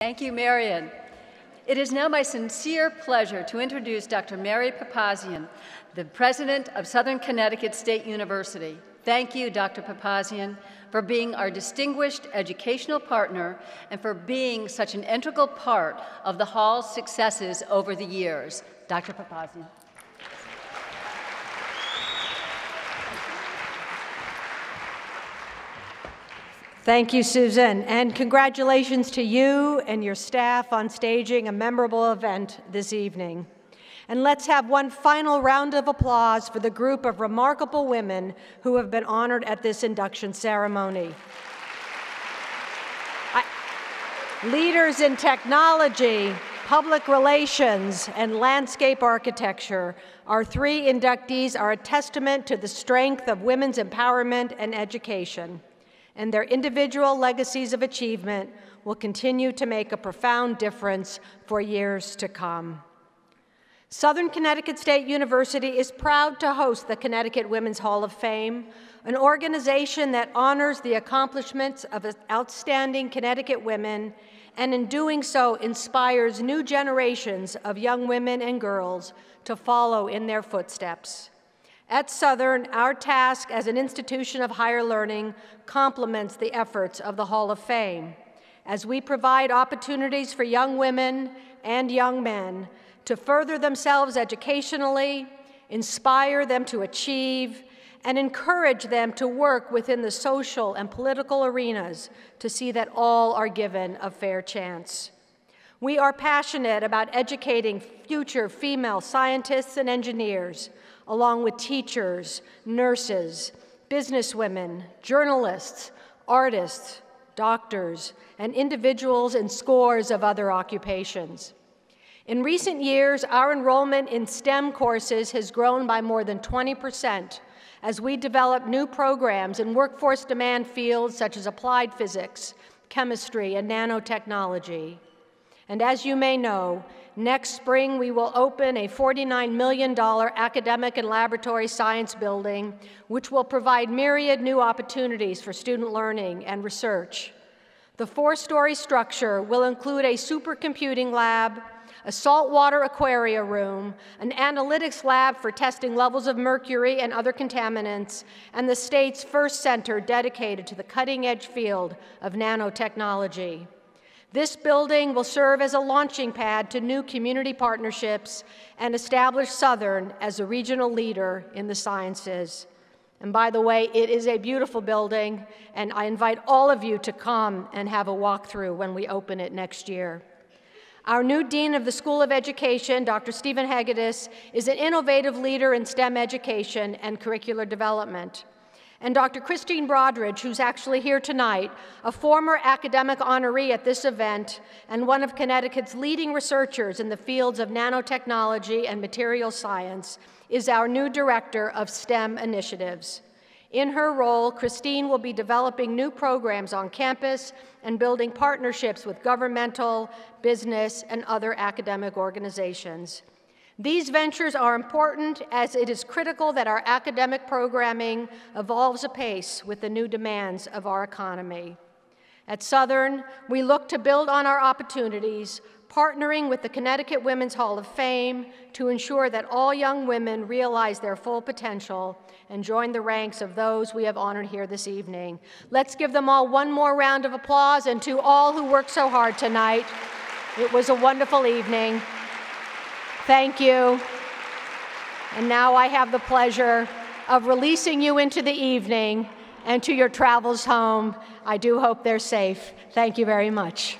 Thank you, Marion. It is now my sincere pleasure to introduce Dr. Mary Papazian, the president of Southern Connecticut State University. Thank you, Dr. Papazian, for being our distinguished educational partner and for being such an integral part of the Hall's successes over the years. Dr. Papazian. Thank you, Susan, and congratulations to you and your staff on staging a memorable event this evening. And let's have one final round of applause for the group of remarkable women who have been honored at this induction ceremony. I, leaders in technology, public relations, and landscape architecture, our three inductees are a testament to the strength of women's empowerment and education and their individual legacies of achievement will continue to make a profound difference for years to come. Southern Connecticut State University is proud to host the Connecticut Women's Hall of Fame, an organization that honors the accomplishments of outstanding Connecticut women and in doing so inspires new generations of young women and girls to follow in their footsteps. At Southern, our task as an institution of higher learning complements the efforts of the Hall of Fame as we provide opportunities for young women and young men to further themselves educationally, inspire them to achieve, and encourage them to work within the social and political arenas to see that all are given a fair chance. We are passionate about educating future female scientists and engineers along with teachers, nurses, businesswomen, journalists, artists, doctors, and individuals in scores of other occupations. In recent years, our enrollment in STEM courses has grown by more than 20% as we develop new programs in workforce demand fields such as applied physics, chemistry, and nanotechnology. And as you may know, next spring we will open a $49 million academic and laboratory science building, which will provide myriad new opportunities for student learning and research. The four-story structure will include a supercomputing lab, a saltwater aquaria room, an analytics lab for testing levels of mercury and other contaminants, and the state's first center dedicated to the cutting-edge field of nanotechnology. This building will serve as a launching pad to new community partnerships and establish Southern as a regional leader in the sciences. And by the way, it is a beautiful building, and I invite all of you to come and have a walkthrough when we open it next year. Our new Dean of the School of Education, Dr. Stephen Hegedus, is an innovative leader in STEM education and curricular development and Dr. Christine Broadbridge, who's actually here tonight, a former academic honoree at this event and one of Connecticut's leading researchers in the fields of nanotechnology and material science, is our new director of STEM initiatives. In her role, Christine will be developing new programs on campus and building partnerships with governmental, business, and other academic organizations. These ventures are important as it is critical that our academic programming evolves apace with the new demands of our economy. At Southern, we look to build on our opportunities, partnering with the Connecticut Women's Hall of Fame to ensure that all young women realize their full potential and join the ranks of those we have honored here this evening. Let's give them all one more round of applause and to all who worked so hard tonight. It was a wonderful evening. Thank you. And now I have the pleasure of releasing you into the evening and to your travels home. I do hope they're safe. Thank you very much.